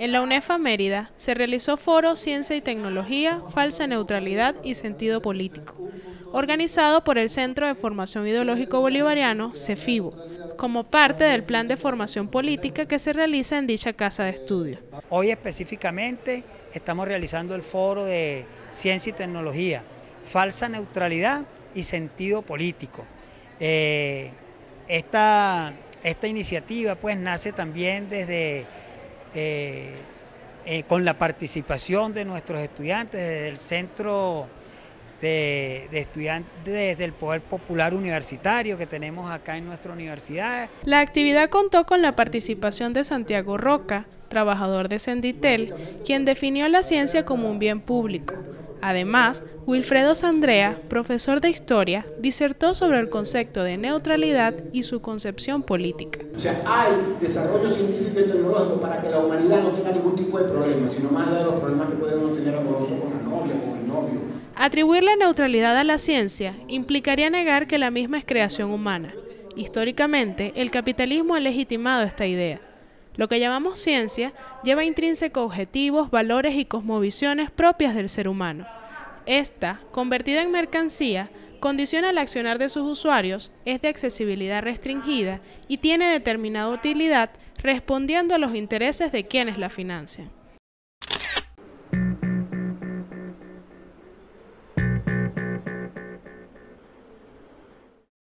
En la UNEFA Mérida se realizó foro Ciencia y Tecnología, Falsa Neutralidad y Sentido Político, organizado por el Centro de Formación Ideológico Bolivariano, CEFIBO, como parte del plan de formación política que se realiza en dicha casa de estudio. Hoy específicamente estamos realizando el foro de Ciencia y Tecnología, Falsa Neutralidad y Sentido Político. Eh, esta, esta iniciativa pues nace también desde eh, eh, con la participación de nuestros estudiantes desde el Centro de, Estudiantes del Poder Popular Universitario que tenemos acá en nuestra universidad. La actividad contó con la participación de Santiago Roca, trabajador de Senditel, quien definió la ciencia como un bien público Además, Wilfredo Sandrea, profesor de historia, disertó sobre el concepto de neutralidad y su concepción política. O sea, hay desarrollo científico y tecnológico para que la humanidad no tenga ningún tipo de problema, sino más allá de los problemas que puede uno tener amoroso con la novia, con el novio. Atribuir la neutralidad a la ciencia implicaría negar que la misma es creación humana. Históricamente, el capitalismo ha legitimado esta idea. Lo que llamamos ciencia lleva intrínseco objetivos, valores y cosmovisiones propias del ser humano. Esta, convertida en mercancía, condiciona el accionar de sus usuarios, es de accesibilidad restringida y tiene determinada utilidad respondiendo a los intereses de quienes la financian.